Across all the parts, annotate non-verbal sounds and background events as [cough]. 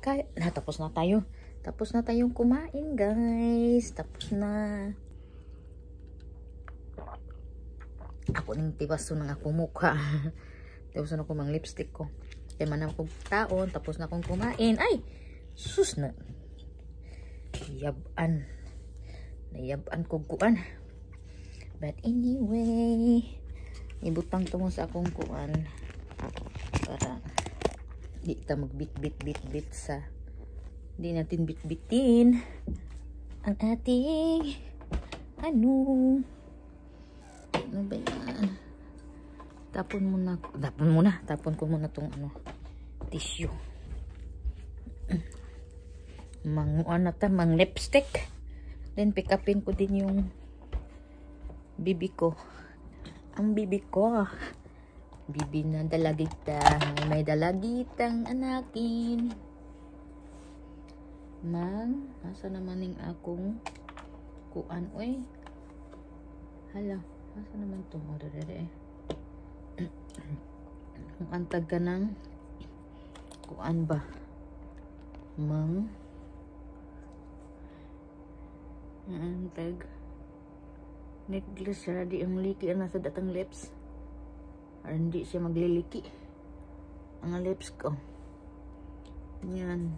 Kaya, na, tapos na tayo. Tapos na tayong kumain, guys. Tapos na. Ako ning tibaso ng akong mukha. [laughs] tapos na ako mang lipstick ko. Kaya man akong taon. Tapos na akong kumain. Ay! Sus na. Yaban. Nayaban ko kuan. But anyway, ibutang to mo sa akong kuan para di ta magbit bit bit bit sa di natin bit bitin ang ating ano? Ano ba yan? Tapon muna tapon muna tapon ko muna tong ano tissue. [clears throat] Mang ano ta mang lipstick. Then pick upin ko din yung bibi ko. Ang bibi ko bibi na dalagita may dalagitang anakin. Mang asa naman ning akong kuan oy? Hala asa naman to? Mo dere ang antag ka ng kuan ba? Mang? Ang antag necklace siya di ang liki ang nasa datang lips or hindi siya magliliki. Ang lips ko. Yan.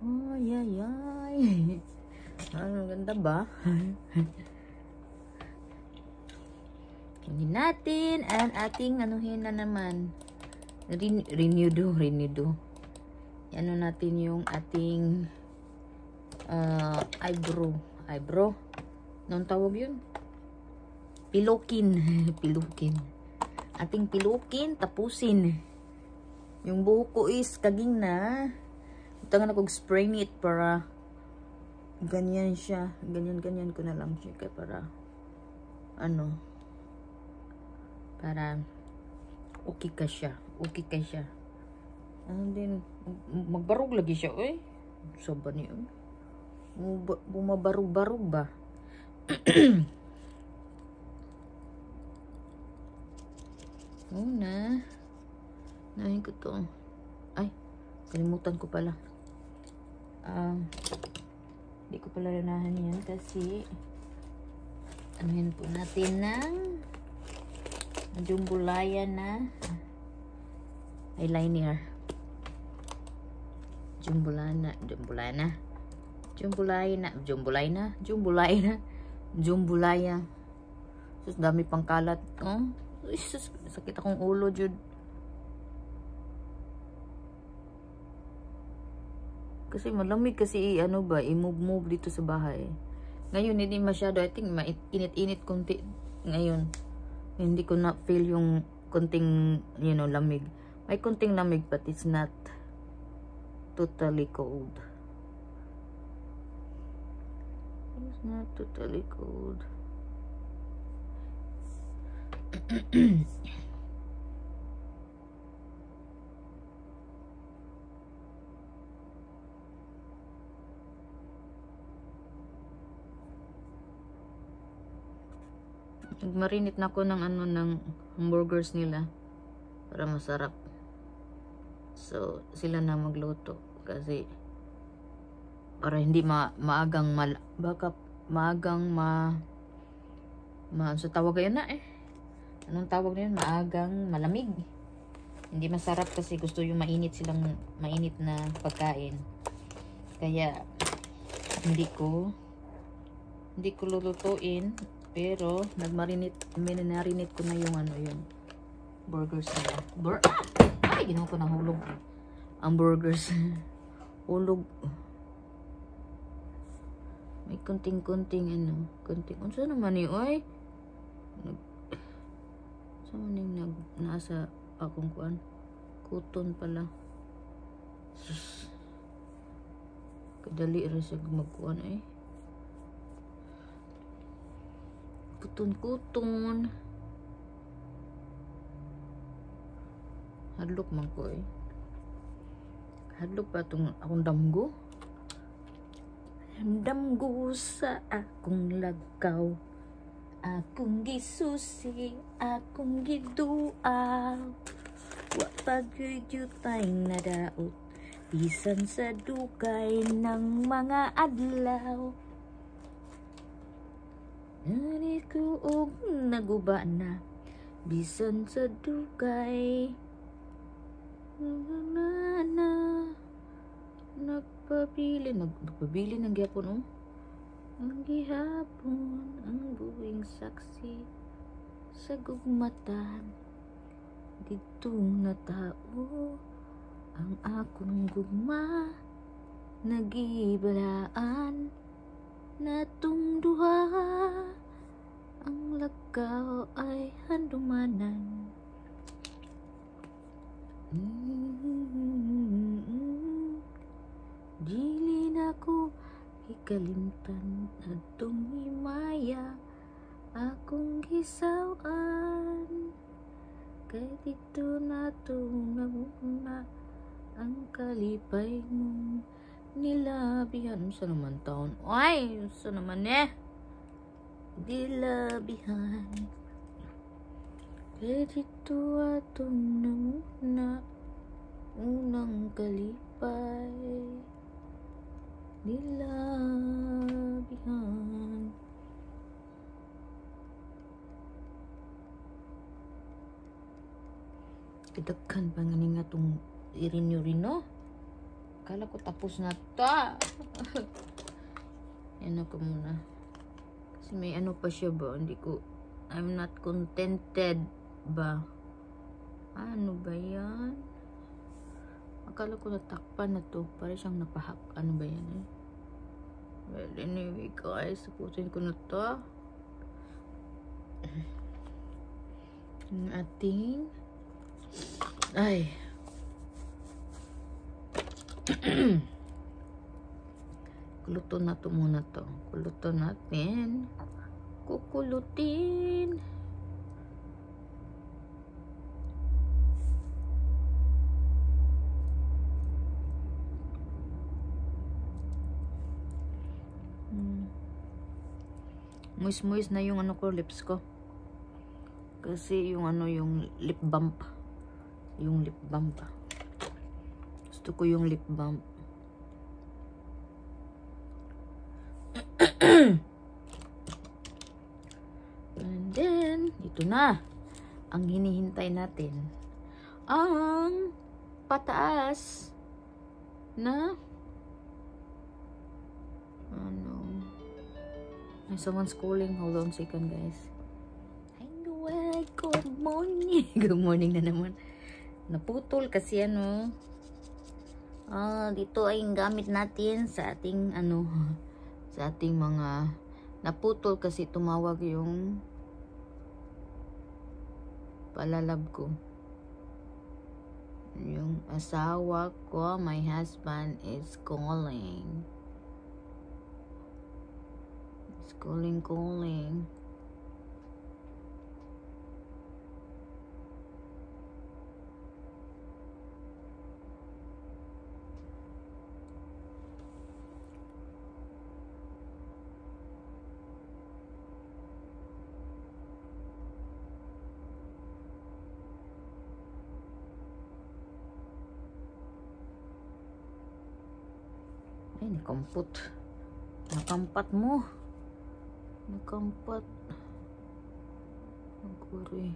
Ay ay ay. [laughs] Ang ganda ba? [laughs] Hindi natin ang ating anuhin na naman. Ren renew do renew do ano natin yung ating uh, eyebrow. Eyebrow? Anong tawag yun? Pilukin. [laughs] pilukin. Ating pilukin, tapusin. Yung buhok ko is kaging na. Ito nga na spray it para ganyan siya. Ganyan-ganyan ko na lang siya. Kaya para ano para okay ka siya. Okay ka siya. And then, magbarog lagi siya. Uy, saba niyo. Bumabarog-barog ba? [clears throat] Una. Nahin ko to. Ay, kalimutan ko pala. Um, hindi ko pala ranahan yan kasi anuhin po natin ng jumbulaya na eyeliner. Jumbulana, jumbulana. Jumbulay na, jumbulay na, jumbulay na. Jumbulaya. Sus, dami pang kalat. Oh, sus, sakit akong ulo, Jud. Kasi malamig kasi, ano ba, i-move-move dito sa bahay. Ngayon, hindi masyado, I think, init-init konti. Ngayon, hindi ko na feel yung konting, you know, lamig. May konting lamig, but it's not totally cold. It's not totally cold. [clears throat] Nagmarinit na ako ng ano ng hamburgers nila. Para masarap. So, sila na magluto. Kasi para hindi ma maagang mal baka maagang ma ma so tawag yun na eh anong tawag na yun? Maagang malamig. Hindi masarap kasi gusto yung mainit silang mainit na pagkain. Kaya hindi ko hindi ko lulutuin pero nagmarinit minarinit ko na yung ano yun burgers nila. Bur [coughs] ay ginawa ko ng hulog. Ang burgers. [laughs] Hulog. May kunting-kunting ano, kunting. Unsa naman ni oy? Sa maning nag nasa akong kuan. Kuton pala. Sus. Kadali ra siya magkuan eh. Kuton-kuton. Hadlok man ko eh. Hadlok pa itong akong damgo. Damgo sa akong lagaw Akong gisusi, akong gidua. Wa pagyuyutay na daot Bisan sa dugay ng mga adlaw. Ngunit ko naguba na Bisan sa dugay. Na na Nagpabili nag, Nagpabili ng gyapon oh Ang gihapon Ang buwing saksi Sa gugmatan. Dito na tao ang akong gugma. Nagibalaan na duha Ang lagaw ay handumanan ikalimtan Adtong himaya Akong gisawan Kay dito na tunga ang kalipay mong nilabihan. Sa naman taon? Ay, sa naman eh. Dilabihan. Kaya dito atong namuna unang kalipay. Dilabihan. Kidagkan pa nga nga itong i-renew rin, no? Kala ko tapos na ta. [laughs] Yan ako muna. Kasi may ano pa siya ba? Hindi ko, I'm not contented ba? Ano ba yan? Akala ko natakpan na to. Para siyang napahak. Ano ba yan eh? Well, anyway guys, saputin ko na to. Ang ating ay [clears throat] Kuluto na to muna to. Kuluto natin. Kukulutin. Moist-moist na yung ano ko, lips ko. Kasi yung ano, yung lip bump. Yung lip bump. Gusto ko yung lip bump. [clears throat] And then, ito na. Ang hinihintay natin. Ang pataas na ano someone's calling. Hold on second guys. Hi, good morning. [laughs] good morning na naman. Naputol kasi ano. Ah, dito ay gamit natin sa ating ano sa ating mga naputol kasi tumawag yung palalab ko yung asawa ko my husband is calling it's calling calling Ay, nakampot. Nakampat. Nagkuri.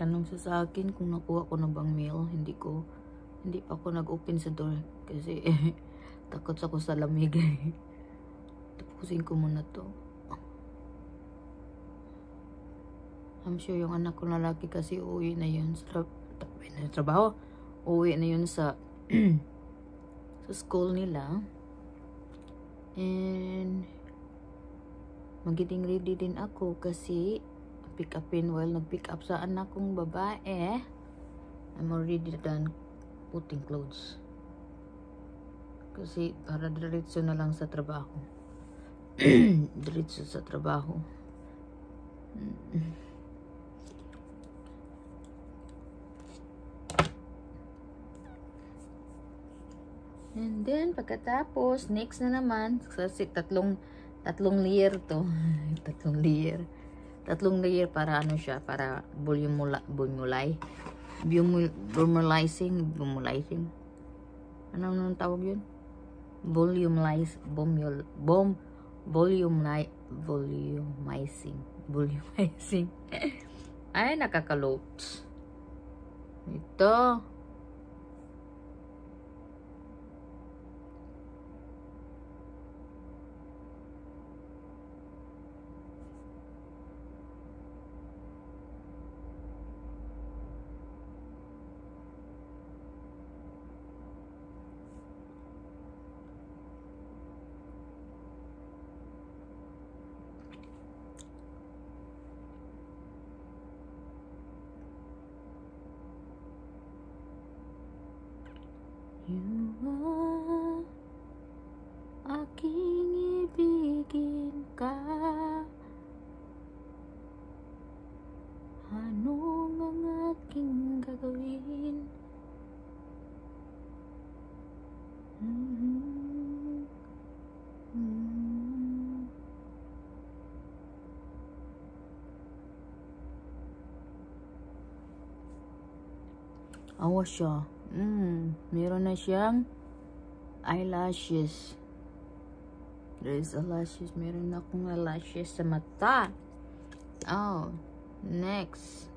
Tanong siya sa akin kung nakuha ko na bang mail. Hindi ko, hindi pa ako nag-open sa door. Kasi, eh, [laughs] takot ako sa lamig. [laughs] Tapusin ko muna to. I'm sure yung anak ko lalaki kasi uuwi na yun sa tra trabaho uwi na yun sa [clears throat] sa school nila and magiting ready din ako kasi pick upin while nag pick up sa anak kong babae. I'm already done putting clothes. Kasi para diretso na lang sa trabaho. [clears throat] Diretso sa trabaho And then, pagkatapos, next na naman, kasi tatlong, tatlong layer to. [laughs] tatlong layer. Tatlong layer para ano siya, para bulimula, bumulay. Bumul- Volumizing. Volumizing. Ano nang tawag yun? Volumelize. Bomul, bom, volume volumizing. Volumizing. Ay, nakakalots. Ito. Awa siya. Mm, meron na siyang eyelashes. There is eyelashes. Meron na akong eyelashes sa mata. Oh, next.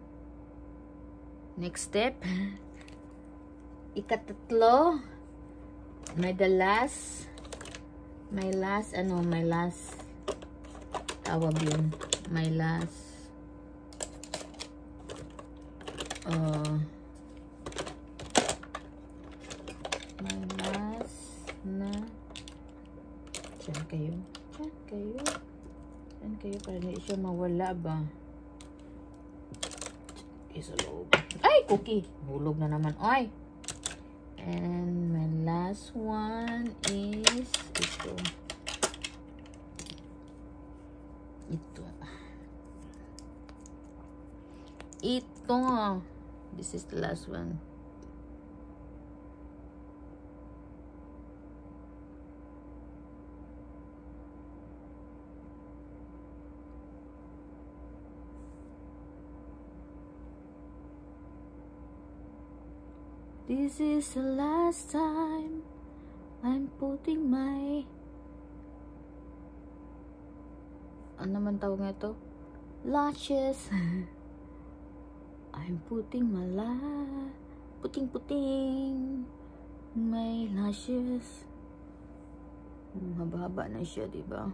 Next step. [laughs] Ikatatlo. May the last. My last, ano, my last. Tawag yun. My last. Uh, my last na Diyan kayo. Diyan kayo. Diyan kayo para hindi siya mawala ba. Okay, sa loob. Ay, cookie. Hulog na naman. Ay. And my last one is ito. Ito. Ito. This is the last one. This is the last time I'm putting my ano naman tawag nga ito? Lashes. [laughs] I'm putting my la puting puting my lashes. Haba-haba na siya, di ba?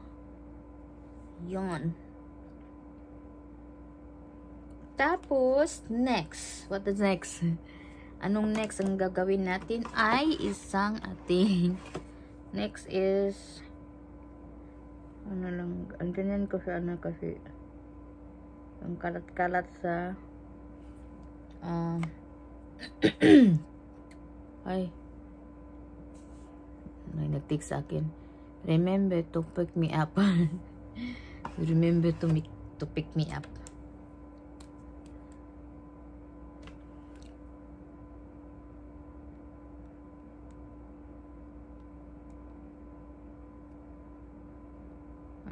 Yon. Tapos, next. What is next? Anong next ang gagawin natin ay isang ating [laughs] next is ano lang, ang ganyan ko sana kasi ang kalat-kalat sa uh, [clears throat] ay may nagtik sa akin. Remember to pick me up. [laughs] Remember to, me, to pick me up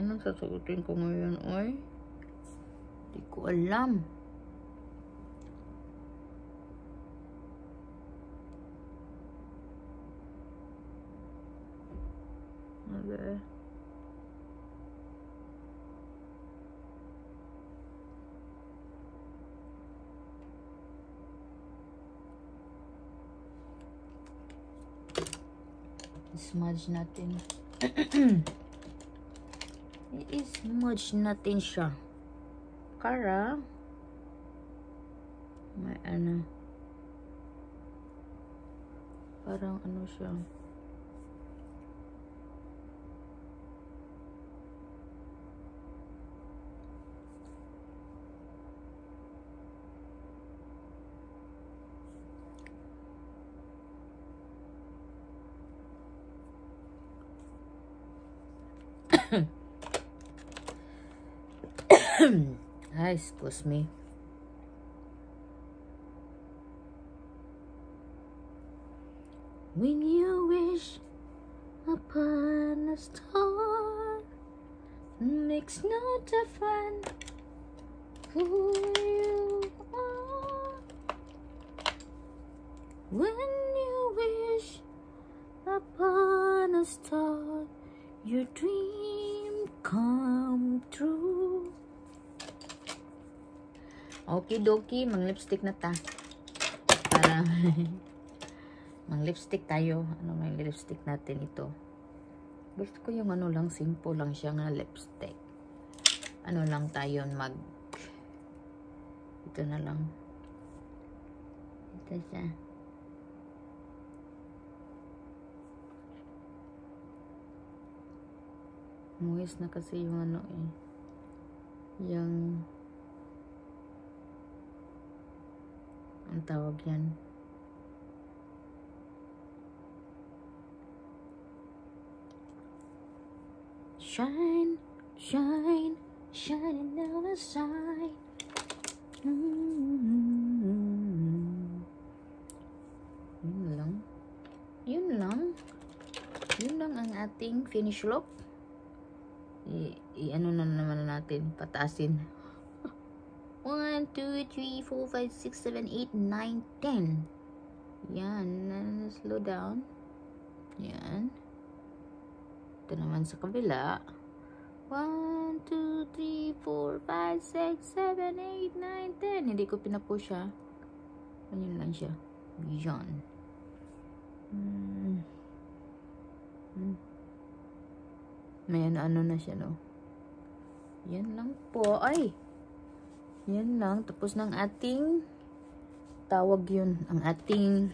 Anong sasagutin ko ngayon, oy? Hindi ko alam. Okay. Smudge natin. [clears throat] i-smudge natin siya. Para may ano? Parang ano siya excuse me. When you wish upon a star Makes no difference who you are When you wish upon a star, your dream come true. Okay, doki, mang lipstick na ta. Para [laughs] mang lipstick tayo. Ano may lipstick natin ito? Gusto ko yung ano lang, simple lang siya nga lipstick. Ano lang tayo mag ito na lang. Ito siya. Muwis na kasi yung ano eh. Yung ang tawag yan. Shine, shine, shining down the side. Mm-hmm. Yun lang. Yun lang. Yun lang ang ating finish look. I, i ano na naman natin, pataasin. 1, 2, 3, 4, 5, 6, 7, 8, 9, 10. Yan. Slow down. Yan. Ito naman sa kabila. 1, 2, 3, 4, 5, 6, 7, 8, 9, 10. Hindi ko pinapush siya. Ganyan lang siya. Yan. Hmm. Hmm. May ano-ano na siya, no? Yan lang po. Ay! Yan lang. Tapos ng ating tawag yun. Ang ating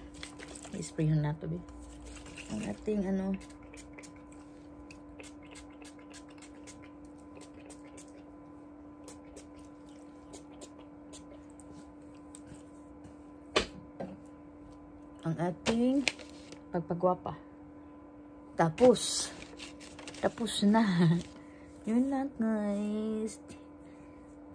i-spray yun nato, be. Ang ating ano ang ating pagpagwapa. Tapos, tapos na. [laughs] Yun lang guys.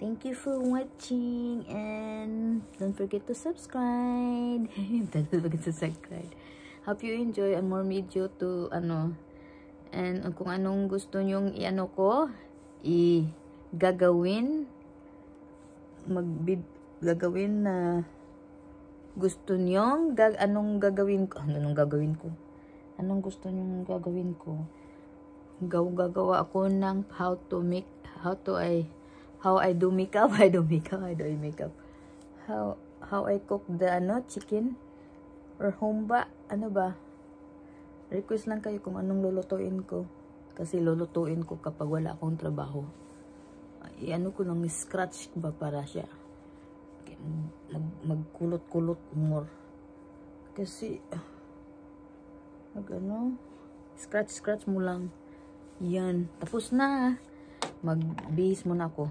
Thank you for watching and don't forget to subscribe. [laughs] don't forget to subscribe. Hope you enjoy a more video to ano and kung anong gusto nyong i-ano ko i-gagawin mag gagawin na gusto nyong gag anong gagawin ko anong gagawin ko anong gusto nyong gagawin ko gaw gagawa ako ng how to make how to I how [laughs] I do makeup I do makeup I do makeup how how I cook the ano chicken or homba ano ba request lang kayo kung anong lulutuin ko kasi lulutuin ko kapag wala akong trabaho i-ano ko lang scratch ba para siya mag, magkulot-kulot more. Kasi, mag ano, scratch-scratch mo lang. Yan. Tapos na. Mag-base muna ako.